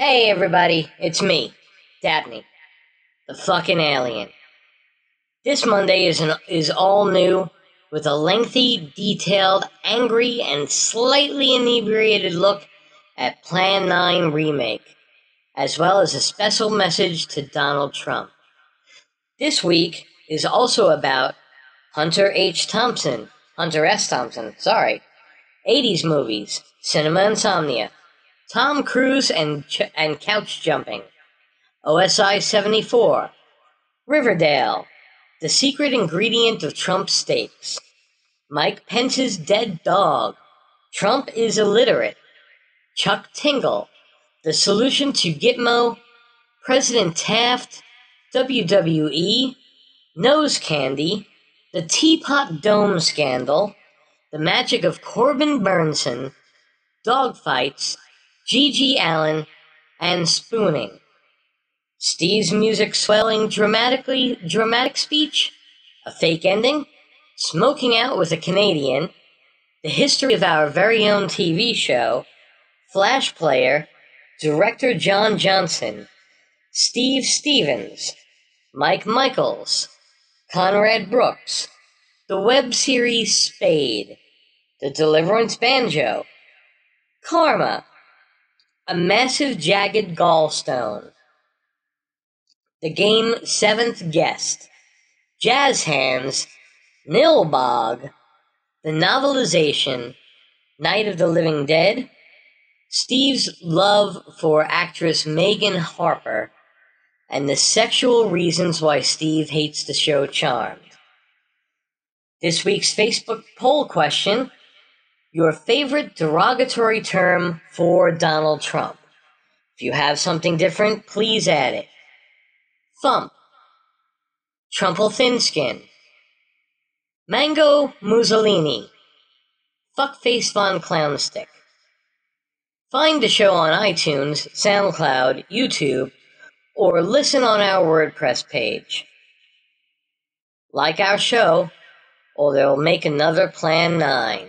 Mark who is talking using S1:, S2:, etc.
S1: Hey everybody, it's me, Dabney, the fucking alien. This Monday is an, is all new with a lengthy, detailed, angry, and slightly inebriated look at Plan 9 remake, as well as a special message to Donald Trump. This week is also about Hunter H. Thompson, Hunter S. Thompson, sorry, 80s movies, cinema insomnia, Tom Cruise and, ch- and couch jumping, OSI 74, Riverdale, the secret ingredient of Trump steaks, Mike Pence's dead dog, Trump is illiterate, Chuck Tingle, the solution to Gitmo, President Taft, WWE, Nose Candy, the Teapot Dome scandal, the magic of Corbin Bernsen, dogfights, G.G. Allen, and spooning. Steve's music swelling dramatically dramatic speech, a fake ending, smoking out with a Canadian, the history of our very own TV show, Flash Player, director John Johnson, Steve Stevens, Mike Michaels, Conrad Brooks, the web series Spade, the Deliverance Banjo, Karma, a massive jagged gallstone, the game Seventh Guest, Jazz Hands, Nilbog, the novelization. Night of the Living Dead, Steve's love for actress Megan Harper, and the sexual reasons why Steve hates the show Charmed. This week's Facebook poll question Your favorite derogatory term for Donald Trump? If you have something different, please add it. Fump. Trumple Thinskin. Mango Mussolini. Fuckface Von Clownstick. Find the show on iTunes, SoundCloud, YouTube, or listen on our WordPress page. Like our show, or they'll make another Plan 9.